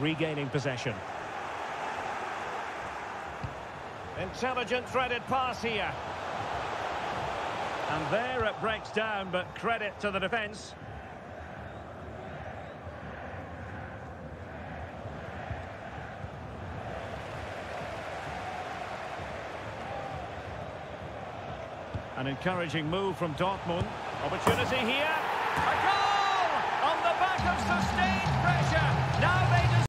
regaining possession. Intelligent threaded pass here. And there it breaks down, but credit to the defence. An encouraging move from Dortmund. Opportunity here.